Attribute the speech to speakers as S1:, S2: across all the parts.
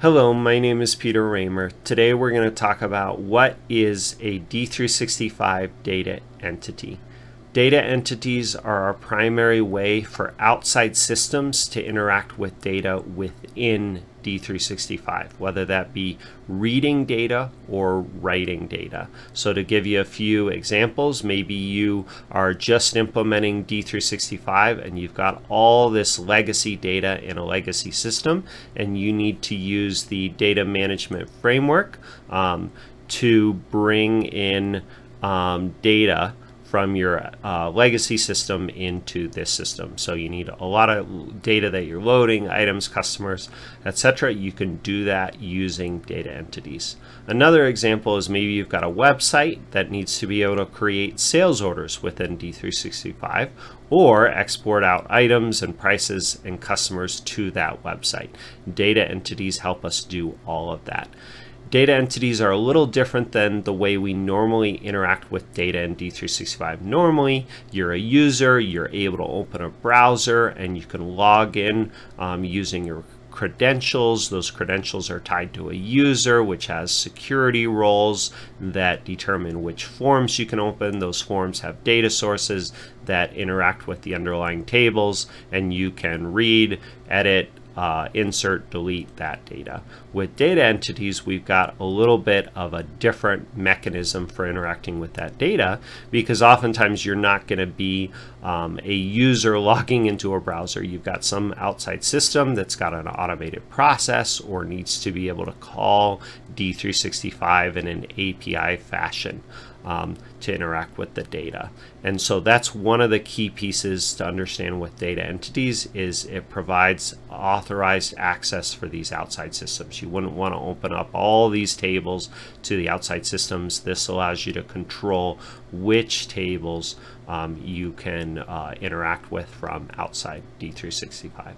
S1: Hello, my name is Peter Ramer. Today we're going to talk about what is a D365 data entity. Data entities are our primary way for outside systems to interact with data within D365, whether that be reading data or writing data. So to give you a few examples, maybe you are just implementing D365 and you've got all this legacy data in a legacy system and you need to use the data management framework um, to bring in um, data from your uh, legacy system into this system. So you need a lot of data that you're loading, items, customers, etc. You can do that using data entities. Another example is maybe you've got a website that needs to be able to create sales orders within D365 or export out items and prices and customers to that website. Data entities help us do all of that. Data entities are a little different than the way we normally interact with data in D365. Normally, you're a user, you're able to open a browser, and you can log in um, using your credentials. Those credentials are tied to a user, which has security roles that determine which forms you can open. Those forms have data sources that interact with the underlying tables, and you can read, edit, uh, insert, delete that data. With data entities, we've got a little bit of a different mechanism for interacting with that data because oftentimes you're not going to be um, a user logging into a browser. You've got some outside system that's got an automated process or needs to be able to call D365 in an API fashion um, to interact with the data. And so that's one of the key pieces to understand with data entities is it provides authorized access for these outside systems. You wouldn't want to open up all these tables to the outside systems. This allows you to control which tables um, you can uh, interact with from outside D365.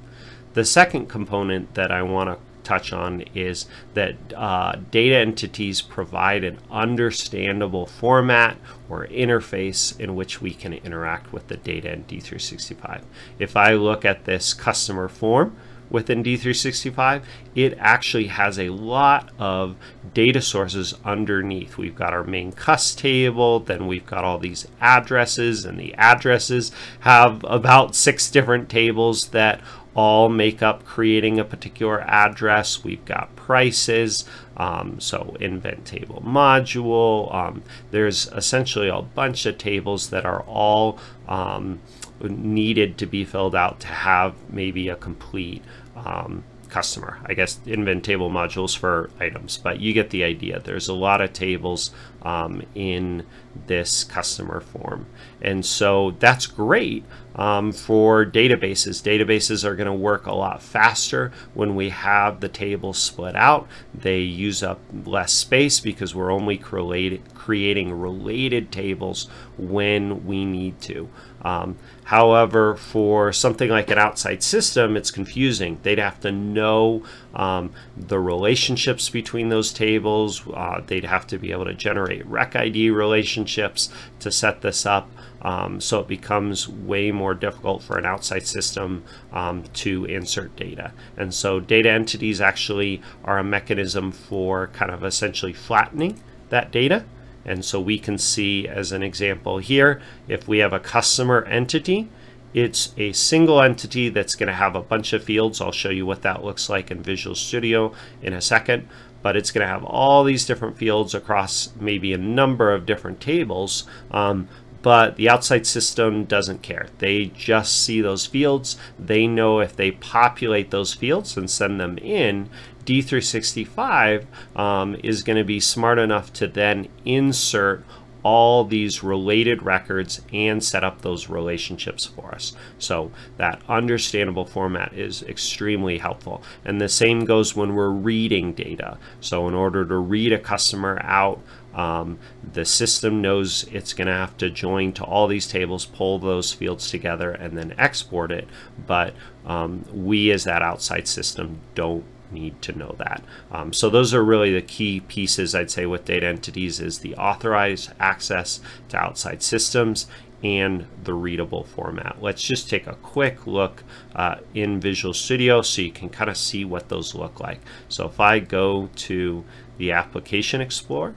S1: The second component that I want to touch on is that uh, data entities provide an understandable format or interface in which we can interact with the data in D365. If I look at this customer form, within D365, it actually has a lot of data sources underneath. We've got our main cus table, then we've got all these addresses, and the addresses have about six different tables that all make up creating a particular address. We've got prices, um, so invent table module. Um, there's essentially a bunch of tables that are all um, needed to be filled out to have maybe a complete um, customer. I guess invent table modules for items, but you get the idea. There's a lot of tables um, in this customer form. And so that's great um, for databases. Databases are going to work a lot faster when we have the tables split out. They use up less space because we're only creating related tables when we need to. Um, however, for something like an outside system, it's confusing. They'd have to know um, the relationships between those tables. Uh, they'd have to be able to generate rec ID relationships to set this up. Um, so it becomes way more difficult for an outside system um, to insert data. And so data entities actually are a mechanism for kind of essentially flattening that data. And so we can see as an example here, if we have a customer entity, it's a single entity that's going to have a bunch of fields. I'll show you what that looks like in Visual Studio in a second but it's going to have all these different fields across maybe a number of different tables. Um, but the outside system doesn't care. They just see those fields. They know if they populate those fields and send them in, D365 um, is going to be smart enough to then insert all these related records and set up those relationships for us. So that understandable format is extremely helpful. And the same goes when we're reading data. So in order to read a customer out, um, the system knows it's going to have to join to all these tables, pull those fields together, and then export it. But um, we as that outside system don't need to know that. Um, so those are really the key pieces I'd say with data entities is the authorized access to outside systems and the readable format. Let's just take a quick look uh, in Visual Studio so you can kind of see what those look like. So if I go to the Application Explorer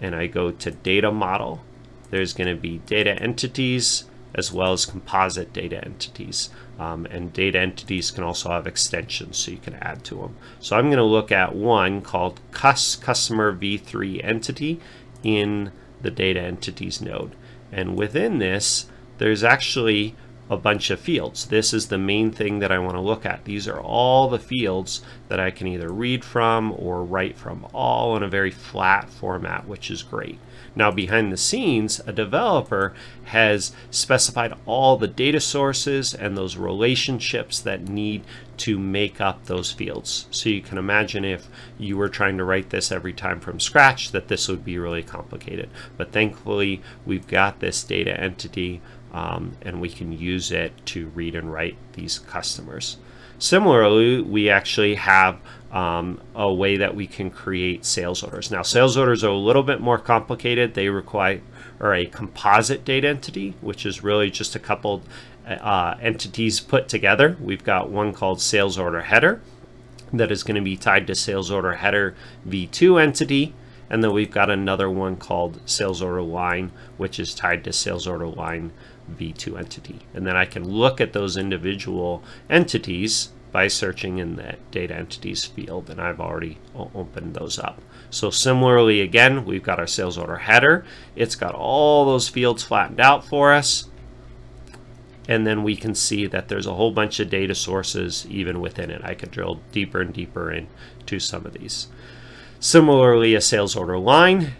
S1: and I go to Data Model, there's going to be data entities as well as composite data entities. Um, and data entities can also have extensions so you can add to them. So I'm going to look at one called Cus Customer V3 Entity in the Data Entities node. And within this, there's actually a bunch of fields. This is the main thing that I want to look at. These are all the fields that I can either read from or write from, all in a very flat format, which is great. Now behind the scenes, a developer has specified all the data sources and those relationships that need to make up those fields. So you can imagine if you were trying to write this every time from scratch that this would be really complicated. But thankfully we've got this data entity um, and we can use it to read and write these customers. Similarly, we actually have um, a way that we can create sales orders. Now, sales orders are a little bit more complicated. They require a composite data entity, which is really just a couple uh, entities put together. We've got one called sales order header that is going to be tied to sales order header v2 entity. And then we've got another one called sales order line, which is tied to sales order line v2 entity. And then I can look at those individual entities by searching in the data entities field and I've already opened those up. So similarly again we've got our sales order header it's got all those fields flattened out for us and then we can see that there's a whole bunch of data sources even within it. I could drill deeper and deeper into some of these. Similarly a sales order line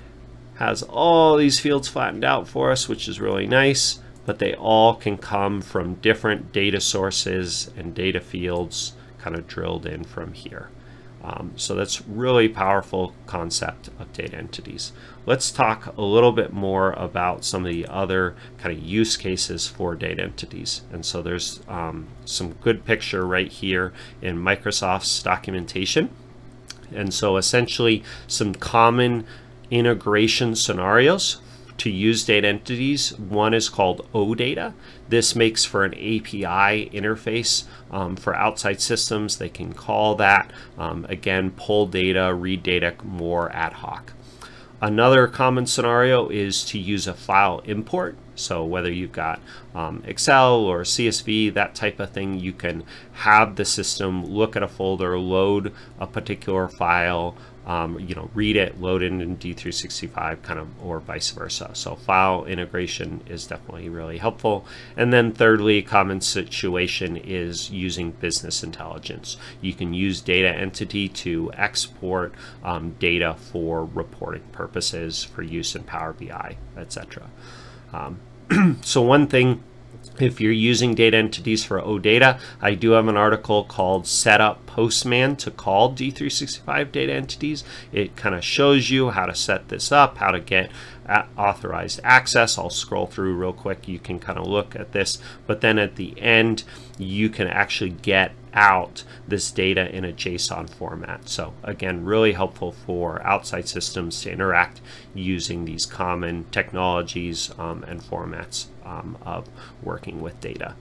S1: has all these fields flattened out for us which is really nice but they all can come from different data sources and data fields kind of drilled in from here. Um, so that's really powerful concept of data entities. Let's talk a little bit more about some of the other kind of use cases for data entities. And so there's um, some good picture right here in Microsoft's documentation. And so essentially some common integration scenarios to use data entities. One is called OData. This makes for an API interface um, for outside systems. They can call that, um, again, pull data, read data more ad hoc. Another common scenario is to use a file import. So whether you've got um, Excel or CSV, that type of thing, you can have the system look at a folder, load a particular file, um, you know, read it, load it in D365 kind of, or vice versa. So file integration is definitely really helpful. And then thirdly, common situation is using business intelligence. You can use data entity to export um, data for reporting purposes for use in Power BI, etc. Um, so one thing if you're using data entities for OData, I do have an article called Setup Postman to call D365 data entities. It kind of shows you how to set this up, how to get authorized access. I'll scroll through real quick. You can kind of look at this, but then at the end, you can actually get out this data in a JSON format. So again, really helpful for outside systems to interact using these common technologies um, and formats um, of working with data.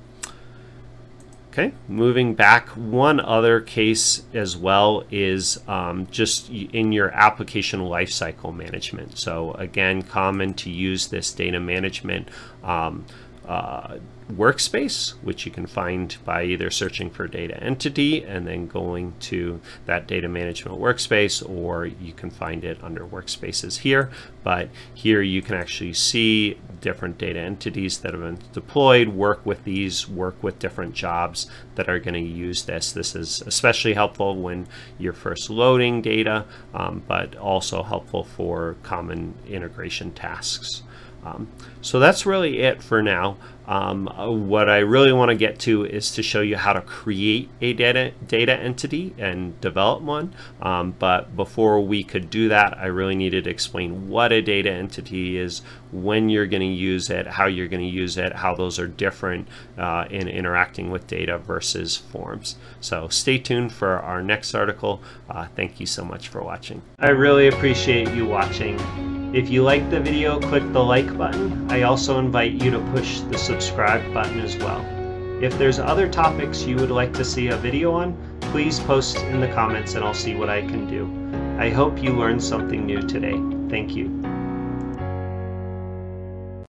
S1: Okay, moving back, one other case as well is um, just in your application lifecycle management. So again, common to use this data management um, uh, workspace, which you can find by either searching for data entity and then going to that data management workspace, or you can find it under workspaces here. But here you can actually see different data entities that have been deployed, work with these, work with different jobs that are going to use this. This is especially helpful when you're first loading data, um, but also helpful for common integration tasks. Um, so that's really it for now. Um, uh, what I really want to get to is to show you how to create a data, data entity and develop one. Um, but before we could do that, I really needed to explain what a data entity is, when you're going to use it, how you're going to use it, how those are different uh, in interacting with data versus forms. So stay tuned for our next article. Uh, thank you so much for watching. I really appreciate you watching If you like the video, click the like button. I also invite you to push the subscribe button as well. If there's other topics you would like to see a video on, please post in the comments and I'll see what I can do. I hope you learned something new today. Thank you.